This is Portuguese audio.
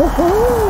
Uhul!